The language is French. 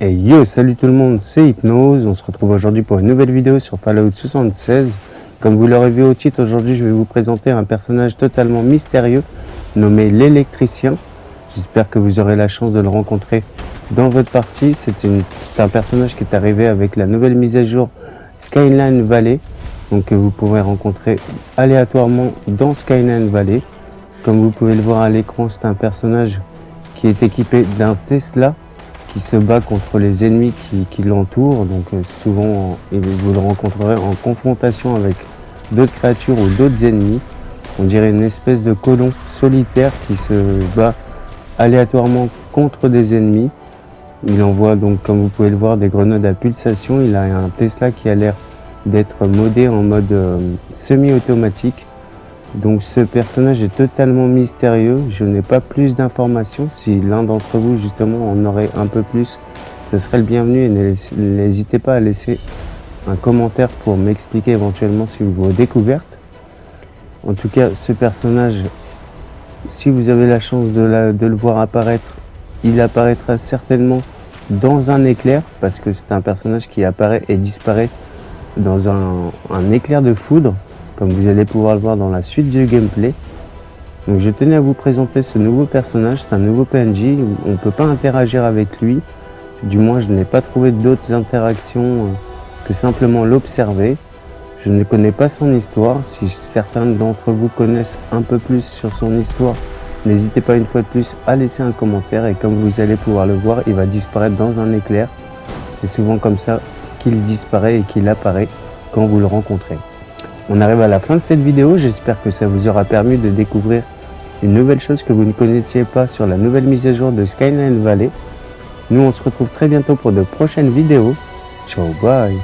Et yo, salut tout le monde, c'est Hypnose. On se retrouve aujourd'hui pour une nouvelle vidéo sur Fallout 76. Comme vous l'aurez vu au titre, aujourd'hui je vais vous présenter un personnage totalement mystérieux nommé l'électricien. J'espère que vous aurez la chance de le rencontrer dans votre partie. C'est un personnage qui est arrivé avec la nouvelle mise à jour Skyline Valley. Donc que vous pourrez rencontrer aléatoirement dans Skyline Valley. Comme vous pouvez le voir à l'écran, c'est un personnage qui est équipé d'un Tesla qui se bat contre les ennemis qui, l'entourent. Donc euh, souvent, vous le rencontrerez en confrontation avec d'autres créatures ou d'autres ennemis. On dirait une espèce de colon solitaire qui se bat aléatoirement contre des ennemis. Il envoie donc, comme vous pouvez le voir, des grenades à pulsation. Il a un Tesla qui a l'air d'être modé en mode euh, semi-automatique. Donc ce personnage est totalement mystérieux, je n'ai pas plus d'informations. Si l'un d'entre vous justement en aurait un peu plus, ce serait le bienvenu et n'hésitez pas à laisser un commentaire pour m'expliquer éventuellement si vous vos découvertes. En tout cas, ce personnage, si vous avez la chance de, le voir apparaître, il apparaîtra certainement dans un éclair parce que c'est un personnage qui apparaît et disparaît dans un éclair de foudre comme vous allez pouvoir le voir dans la suite du gameplay. Donc je tenais à vous présenter ce nouveau personnage, c'est un nouveau PNJ, on ne peut pas interagir avec lui, du moins je n'ai pas trouvé d'autres interactions euh, que simplement l'observer. Je ne connais pas son histoire, si certains d'entre vous connaissent un peu plus sur son histoire, n'hésitez pas une fois de plus à laisser un commentaire et comme vous allez pouvoir le voir, il va disparaître dans un éclair. C'est souvent comme ça qu'il disparaît et qu'il apparaît quand vous le rencontrez. On arrive à la fin de cette vidéo, j'espère que ça vous aura permis de découvrir une nouvelle chose que vous ne connaissiez pas sur la nouvelle mise à jour de Skyline Valley. Nous on se retrouve très bientôt pour de prochaines vidéos. Ciao bye